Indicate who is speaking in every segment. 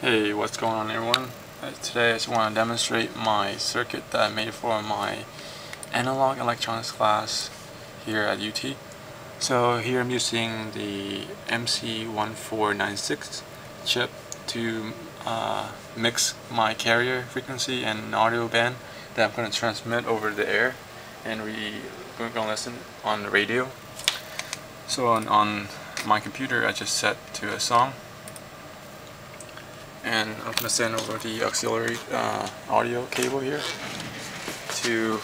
Speaker 1: Hey, what's going on everyone? Uh, today I just want to demonstrate my circuit that I made for my analog electronics class here at UT. So here I'm using the MC1496 chip to uh, mix my carrier frequency and audio band that I'm going to transmit over the air and we, we're going to listen on the radio. So on, on my computer I just set to a song and I'm going to send over the auxiliary uh, audio cable here to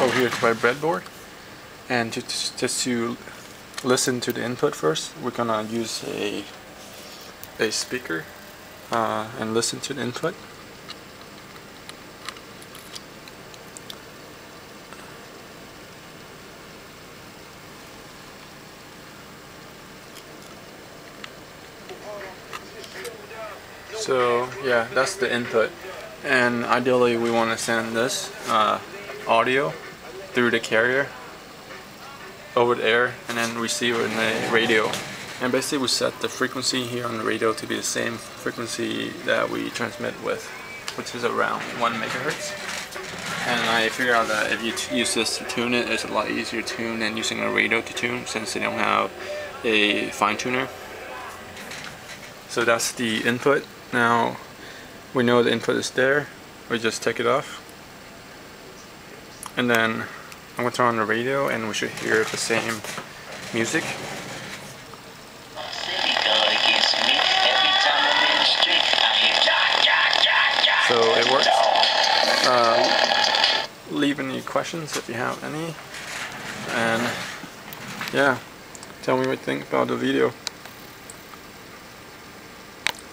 Speaker 1: over here to my breadboard. And to, just to listen to the input first we're gonna use a a speaker uh, and listen to the input So yeah, that's the input. And ideally we want to send this uh, audio through the carrier over the air and then receive it in the radio. And basically we set the frequency here on the radio to be the same frequency that we transmit with, which is around 1 megahertz. And I figured out that if you use this to tune it, it's a lot easier to tune than using a radio to tune since they don't have a fine tuner. So that's the input now we know the input is there, we just take it off. And then I'm going to turn on the radio and we should hear the same music. So it works. Uh, leave any questions if you have any. And yeah, tell me what you think about the video.